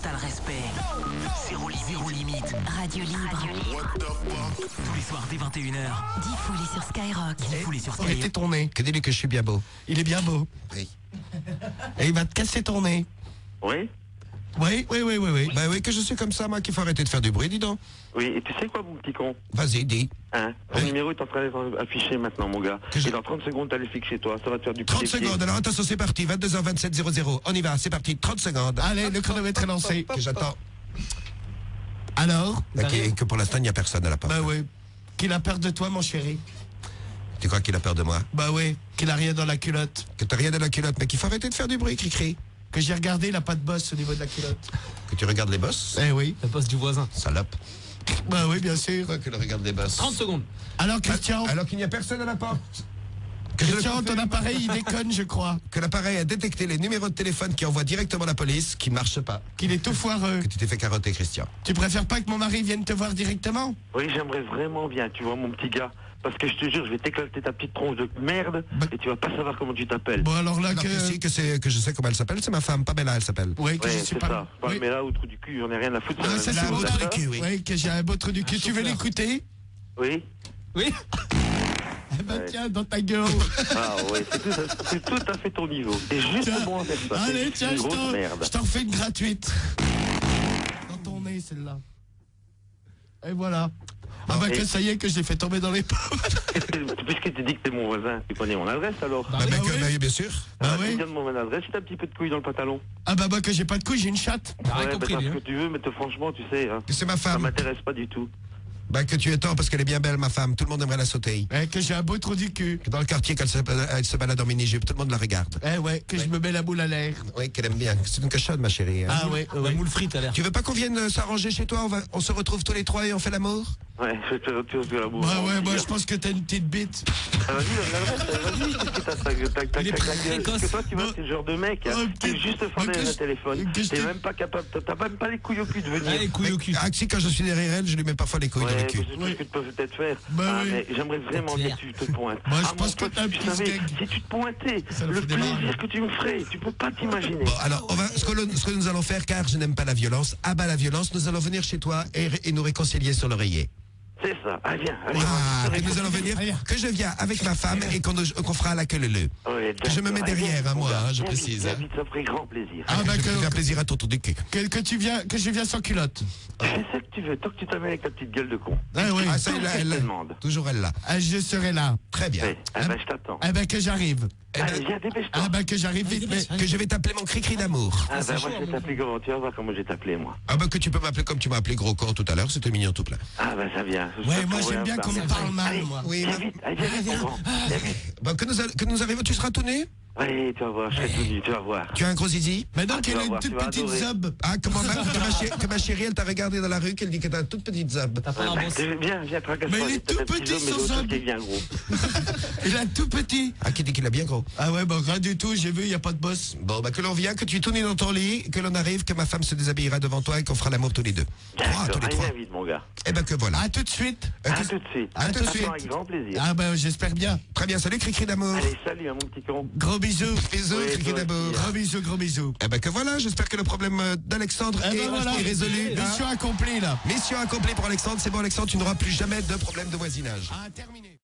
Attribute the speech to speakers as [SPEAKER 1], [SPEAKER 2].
[SPEAKER 1] total respect. Zéro, li- zéro limite.
[SPEAKER 2] Radio libre.
[SPEAKER 1] Tous les soirs dès 21h.
[SPEAKER 2] Diffoulé sur Skyrock.
[SPEAKER 1] Diffoulé sur Skyrock.
[SPEAKER 3] ton nez.
[SPEAKER 4] Que dis-lui que je suis bien beau.
[SPEAKER 3] Il est bien beau.
[SPEAKER 4] Oui.
[SPEAKER 3] Et il va te casser ton nez.
[SPEAKER 5] Oui
[SPEAKER 3] Oui, oui, oui, oui, oui.
[SPEAKER 4] Bah oui, que je suis comme ça, moi, qu'il faut arrêter de faire du bruit, dis donc.
[SPEAKER 5] Oui, et tu sais quoi, mon petit con?
[SPEAKER 4] Vas-y, dis.
[SPEAKER 5] Hein? Ton
[SPEAKER 4] Oui.
[SPEAKER 5] numéro est en train d'être affiché maintenant, mon gars.
[SPEAKER 4] Que je-
[SPEAKER 5] Et dans 30 secondes, t'as les fixes chez toi. Ça va te faire du
[SPEAKER 4] 30
[SPEAKER 5] pied pied.
[SPEAKER 4] secondes, alors attention, c'est parti. 22h27 00. On y va, c'est parti. 30 secondes.
[SPEAKER 3] Allez, le chronomètre est lancé.
[SPEAKER 4] Que j'attends.
[SPEAKER 3] Alors
[SPEAKER 4] Bah, qui- que pour l'instant, il n'y a personne à la porte.
[SPEAKER 3] Bah oui. Qu'il a peur de toi, mon chéri.
[SPEAKER 4] Tu crois qu'il a peur de moi?
[SPEAKER 3] Bah oui. Qu'il a rien dans la culotte.
[SPEAKER 4] Que t'as rien de la culotte, mais qu'il faut arrêter de faire du bruit, cri-cri.
[SPEAKER 3] Que j'ai regardé, il a pas de bosse au niveau de la culotte.
[SPEAKER 4] Que tu regardes les bosses
[SPEAKER 3] Eh oui.
[SPEAKER 6] La poste du voisin.
[SPEAKER 4] Salope.
[SPEAKER 3] Bah oui, bien sûr.
[SPEAKER 4] Quoi que le regarde les bosses
[SPEAKER 6] 30 secondes.
[SPEAKER 3] Alors, Christian,
[SPEAKER 4] Alors qu'il n'y a personne à la porte.
[SPEAKER 3] Christian, ton appareil, il déconne, je crois.
[SPEAKER 4] que l'appareil a détecté les numéros de téléphone qui envoient directement la police, qui ne marchent pas.
[SPEAKER 3] Qu'il est tout foireux.
[SPEAKER 4] Que tu t'es fait carotter, Christian.
[SPEAKER 3] Tu préfères pas que mon mari vienne te voir directement?
[SPEAKER 5] Oui, j'aimerais vraiment bien, tu vois, mon petit gars. Parce que je te jure, je vais t'éclater ta petite tronche de merde
[SPEAKER 3] Bah-
[SPEAKER 5] et tu vas pas savoir comment tu t'appelles.
[SPEAKER 3] Bon, alors là, que...
[SPEAKER 4] que, si, que, c'est- que je sais comment elle s'appelle, c'est ma femme, Pamela, elle s'appelle.
[SPEAKER 3] Oui, que
[SPEAKER 5] Ouais,
[SPEAKER 3] je suis
[SPEAKER 5] c'est
[SPEAKER 3] pas...
[SPEAKER 5] ça. Pas
[SPEAKER 3] Oui.
[SPEAKER 5] mais là, au trou du cul, j'en ai rien à foutre.
[SPEAKER 3] Ah, ça, c'est bon,
[SPEAKER 5] la-
[SPEAKER 3] trou du cul, oui. Oui, que j'ai un beau trou du cul. Tu veux l'écouter
[SPEAKER 5] Oui
[SPEAKER 6] Oui.
[SPEAKER 3] Eh ben,
[SPEAKER 5] Ouais.
[SPEAKER 3] tiens, dans ta gueule.
[SPEAKER 5] Ah ouais, c'est tout, à- c'est tout à fait ton niveau. T'es juste
[SPEAKER 3] Tiens.
[SPEAKER 5] bon à faire ça.
[SPEAKER 3] Allez, tiens, je t'en,
[SPEAKER 5] merde.
[SPEAKER 3] je t'en refais une gratuite. Dans ton nez, celle-là. Et voilà. Ah bah que ça y est, que je l'ai fait tomber dans les pommes.
[SPEAKER 5] Puisque tu dis que t'es mon voisin, tu connais mon adresse alors
[SPEAKER 4] Bah,
[SPEAKER 3] bah
[SPEAKER 4] mais que-
[SPEAKER 3] oui.
[SPEAKER 4] bah, bien sûr.
[SPEAKER 3] Bah
[SPEAKER 5] Ah,
[SPEAKER 3] oui.
[SPEAKER 5] Tu viens de mon adresse, si t'as un petit peu de couille dans le pantalon.
[SPEAKER 3] Ah bah bah que j'ai pas de couilles, j'ai une chatte.
[SPEAKER 6] T'as rien
[SPEAKER 5] Ouais,
[SPEAKER 6] compris,
[SPEAKER 5] bah,
[SPEAKER 6] lui.
[SPEAKER 5] ce
[SPEAKER 6] hein.
[SPEAKER 5] que tu veux, mais te- franchement, tu sais, hein,
[SPEAKER 4] Que c'est ma
[SPEAKER 5] ça
[SPEAKER 4] femme.
[SPEAKER 5] m'intéresse pas du tout.
[SPEAKER 4] Bah, que tu es temps parce qu'elle est bien belle, ma femme. Tout le monde aimerait la sauter.
[SPEAKER 3] Eh, que j'ai un beau trou du cul.
[SPEAKER 4] Que Dans le quartier, quand elle se, elle se balade en mini-jupe, tout le monde la regarde.
[SPEAKER 3] Eh ouais, que je me mets la boule à l'air.
[SPEAKER 4] Oui, qu'elle aime bien. C'est une cochonne, ma chérie. hein.
[SPEAKER 3] Ah ouais,
[SPEAKER 6] La
[SPEAKER 3] ouais.
[SPEAKER 6] moule frite, a l'air.
[SPEAKER 4] Tu veux pas qu'on vienne euh, s'arranger chez toi? On, va, on se retrouve tous les trois et on fait l'amour?
[SPEAKER 5] Ouais, je te retire de la.
[SPEAKER 3] Bah ouais, moi je pense que t'as une petite bite.
[SPEAKER 5] Ah, vas-y, l'adresse, vas-y, qu'est-ce que t'as
[SPEAKER 6] est.
[SPEAKER 5] Parce que toi, tu vois, c'est le genre de mec, hein,
[SPEAKER 3] que-
[SPEAKER 5] t'es juste derrière
[SPEAKER 3] je-
[SPEAKER 5] le téléphone. T'es
[SPEAKER 3] te-
[SPEAKER 5] même pas capable, t'as- même pas les couilles au cul de venir.
[SPEAKER 6] Ah, les couilles au cul.
[SPEAKER 4] Ah, si, quand je suis derrière elle, je lui mets parfois les couilles
[SPEAKER 5] Ouais,
[SPEAKER 4] dans le cul.
[SPEAKER 5] c'est tout ce que tu peux peut-être faire.
[SPEAKER 3] Bah
[SPEAKER 5] Ah, mais j'aimerais vraiment
[SPEAKER 6] C'est
[SPEAKER 5] que tu te pointes.
[SPEAKER 3] Moi, je
[SPEAKER 5] Ah,
[SPEAKER 3] pense que t'as un
[SPEAKER 5] tu
[SPEAKER 3] petit.
[SPEAKER 5] Si tu te pointais,
[SPEAKER 3] le
[SPEAKER 5] plaisir que tu me ferais, tu peux pas t'imaginer.
[SPEAKER 4] Bon, alors, on va, ce, que, nous allons faire, car je n'aime pas la violence, à bas la violence, nous allons venir chez toi et nous réconcilier sur l'oreiller.
[SPEAKER 5] C'est ça. Ah, viens, allez.
[SPEAKER 4] Ah, et nous allons venir, que je viens avec ma femme et qu'on fera la queue le le.
[SPEAKER 5] Ouais,
[SPEAKER 4] Que je me mets derrière, hein, moi, hein, je précise, hein.
[SPEAKER 5] ça ferait grand plaisir.
[SPEAKER 3] Ah bah
[SPEAKER 4] je vais
[SPEAKER 3] que,
[SPEAKER 4] faire plaisir à ton trou du cul.
[SPEAKER 3] que, que tu viens, que je viens sans culotte.
[SPEAKER 5] Fais ce que tu veux, tant que tu t'amènes avec ta petite gueule de con.
[SPEAKER 3] Ah oui.
[SPEAKER 4] Ah, ça, elle,
[SPEAKER 5] Qu'est-ce
[SPEAKER 4] elle-
[SPEAKER 5] te demande
[SPEAKER 4] toujours elle là.
[SPEAKER 3] Ah, je serai là.
[SPEAKER 4] Très bien.
[SPEAKER 5] Ouais, ah, bah, je t'attends.
[SPEAKER 3] Eh ben que j'arrive.
[SPEAKER 4] Eh ben,
[SPEAKER 5] Allez, viens, dépêche-toi.
[SPEAKER 3] Ah bah que j'arrive vite. Mais...
[SPEAKER 4] que je vais t'appeler mon cri-cri d'amour.
[SPEAKER 5] Ah, bah, moi, je vais
[SPEAKER 6] mon
[SPEAKER 5] t'appeler comment Tu vas voir comment je vais t'appeler, moi.
[SPEAKER 4] Ah bah que tu peux m'appeler comme tu m'as appelé gros con tout à l'heure, c'était mignon tout plein.
[SPEAKER 5] Ah, bah, ça vient. Je
[SPEAKER 3] Ouais,
[SPEAKER 5] te
[SPEAKER 3] moi j'aime bien qu'on me parle mal,
[SPEAKER 5] Allez,
[SPEAKER 3] moi.
[SPEAKER 4] Oui,
[SPEAKER 5] Viens
[SPEAKER 4] ma-
[SPEAKER 5] vite, allez, viens vite. Viens vite.
[SPEAKER 4] Bah, que, nous, a- que nous arrivons, tu seras tout nu?
[SPEAKER 5] Allez, tu vas voir, je serai tout nu, tu vas voir.
[SPEAKER 4] Tu as un gros zizi
[SPEAKER 3] Maintenant
[SPEAKER 5] Ah,
[SPEAKER 3] qu'elle a une
[SPEAKER 5] voir,
[SPEAKER 3] toute petite zob.
[SPEAKER 4] Ah, comment même que ma, chérie, que ma chérie, elle t'a regardé dans la rue, qu'elle dit que t'as une toute petite zob.
[SPEAKER 6] T'as pas un
[SPEAKER 5] bah, Viens, viens, tracasse
[SPEAKER 3] Mais il est tout petit,
[SPEAKER 5] l'autre
[SPEAKER 3] zob.
[SPEAKER 5] qui est bien gros.
[SPEAKER 3] Il a tout petit.
[SPEAKER 4] Ah, qui dit qu'il a bien gros
[SPEAKER 3] Ah ouais, bah rien du tout, j'ai vu, il n'y a pas de boss.
[SPEAKER 4] Bon, bah que l'on vient, que tu es tout nu dans ton lit, que l'on arrive, que ma femme se déshabillera devant toi et qu'on fera l'amour tous les deux. Trois, tous les trois.
[SPEAKER 5] viens vite, mon gars.
[SPEAKER 4] Eh ben que voilà.
[SPEAKER 3] À tout de suite.
[SPEAKER 4] Euh,
[SPEAKER 5] À tout de suite.
[SPEAKER 4] À tout de suite.
[SPEAKER 5] Avec grand plaisir.
[SPEAKER 3] Ah bah j'espère bien.
[SPEAKER 4] Très bien, salut, cri-cri d'amour.
[SPEAKER 5] Allez, salut, hein, mon petit con.
[SPEAKER 3] Gros bisous.
[SPEAKER 4] Bisous,
[SPEAKER 5] Oui, aussi,
[SPEAKER 3] Gros bisous, gros bisous.
[SPEAKER 4] Eh ben que voilà, j'espère que le problème euh, d'Alexandre
[SPEAKER 3] Eh
[SPEAKER 4] est,
[SPEAKER 3] ben voilà.
[SPEAKER 4] est résolu. hein.
[SPEAKER 3] Mission accomplie là.
[SPEAKER 4] Mission accomplie pour Alexandre. C'est bon, Alexandre, tu n'auras plus jamais de problème de voisinage.
[SPEAKER 3] Ah, terminé.